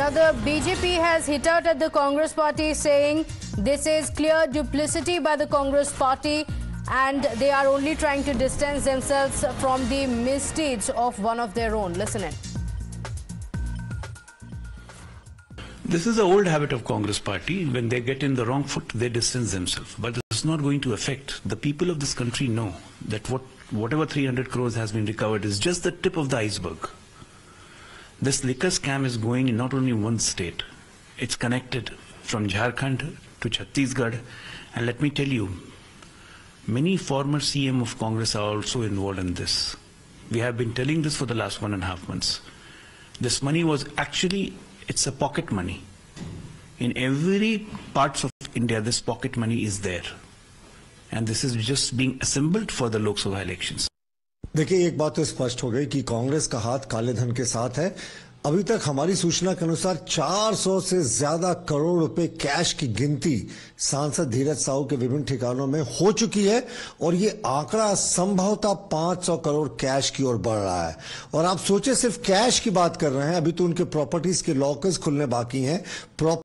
Now, the BJP has hit out at the Congress party saying this is clear duplicity by the Congress party and they are only trying to distance themselves from the misdeeds of one of their own. Listen in. This is an old habit of Congress party. When they get in the wrong foot, they distance themselves. But this is not going to affect. The people of this country know that what, whatever 300 crores has been recovered is just the tip of the iceberg. This liquor scam is going in not only one state, it's connected from Jharkhand to Chhattisgarh. And let me tell you, many former CM of Congress are also involved in this. We have been telling this for the last one and a half months. This money was actually, it's a pocket money. In every parts of India, this pocket money is there. And this is just being assembled for the Lok Sabha elections. देखिए, एक बात तो स्पष्ट हो गई कि कांग्रेस का हाथ काले धन के साथ है। अभी तक हमारी सूचना के अनुसार 400 से ज़्यादा करोड़ रुपए कैश की गिनती सांसद धीरज साहू के विभिन्न ठिकानों में हो चुकी है और ये आंकड़ा संभवतः 500 करोड़ कैश की ओर बढ़ रहा है। और आप सोचे सिर्फ़ कैश की बात कर रहे हैं, अभी तो उनके प्रॉपर्टीज़ के लॉकर्स खुलने बाकी हैं।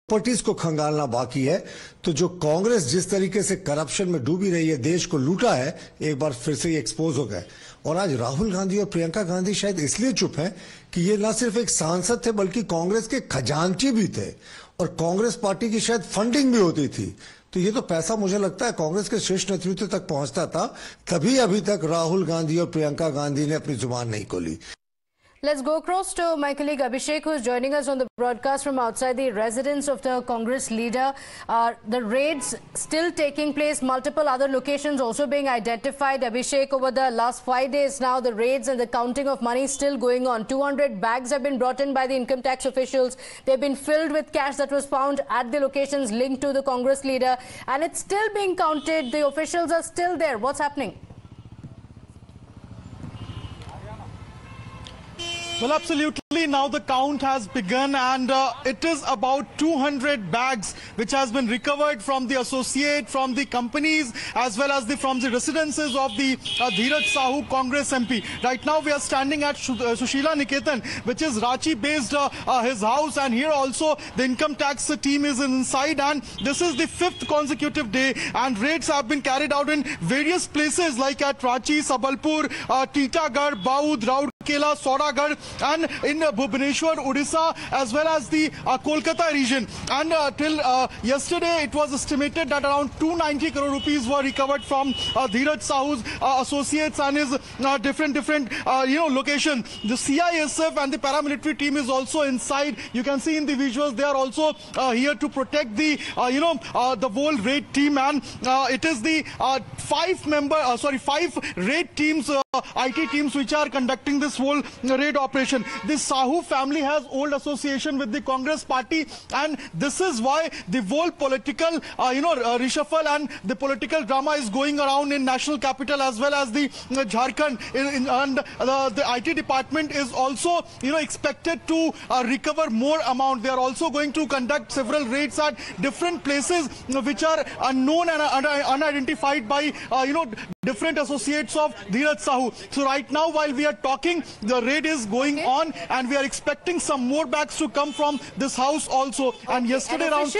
प्रॉपर्टीज़ को खंगालना बाकी है। तो जो कांग्रेस जिस तरीके से करप्शन में डूबी रही है, देश को लूटा है, एक बार फिर से एक्सपोज हो गए। और आज राहुल गांधी और प्रियंका गांधी शायद इसलिए चुप हैं कि ये न सिर्फ़ एक सांसद थे, बल्कि कांग्रेस के खजांची भी थे। और कांग्रेस पार्टी की शायद फंडिंग भी होती थी। तो ये तो पैसा मुझे लगता है कांग्रेस के शीर्ष नेतृत्व तक पहुँचता था, तभी अभी तक राहुल गांधी और प्रियंका गांधी ने अपनी ज़ुबान नहीं खोली। Let's go across to my colleague Abhishek, who's joining us on the broadcast from outside the residence of the Congress leader. Uh, the raids still taking place, multiple other locations also being identified. Abhishek, over the last five days now, the raids and the counting of money still going on. 200 bags have been brought in by the income tax officials. They've been filled with cash that was found at the locations linked to the Congress leader. And it's still being counted. The officials are still there. What's happening? Well, absolutely. Now the count has begun and uh, it is about 200 bags which has been recovered from the associate, from the companies as well as the from the residences of the uh, Sahu Congress MP. Right now we are standing at Sh uh, Sushila Niketan which is Ranchi based uh, uh, his house and here also the income tax team is inside and this is the fifth consecutive day and raids have been carried out in various places like at Ranchi, Sambalpur, uh, Titlagarh, Baud, Raud Kela, Soragarh and in uh, Bhubaneswar, Odisha as well as the uh, Kolkata region. And uh, till uh, yesterday it was estimated that around 290 crore rupees were recovered from uh, Dheeraj Sahu's uh, associates and his uh, different different you know location. The CISF and the paramilitary team is also inside. You can see in the visuals they are also here to protect the you know the whole raid team and it is the five member uh, sorry five raid teams uh, IT teams which are conducting this whole raid operation. This Sahu family has old association with the Congress party and this is why the whole political, uh, you know, uh, reshuffle and the political drama is going around in national capital as well as the uh, Jharkhand in, in, and uh, the IT department is also, you know, expected to recover more amount. They are also going to conduct several raids at different places which are unknown and unidentified by, uh, you know, different associates of Dheeraj Sahu. So right now while we are talking, the raid is going Okay. on and we are expecting some more bags to come from this house also. And yesterday And around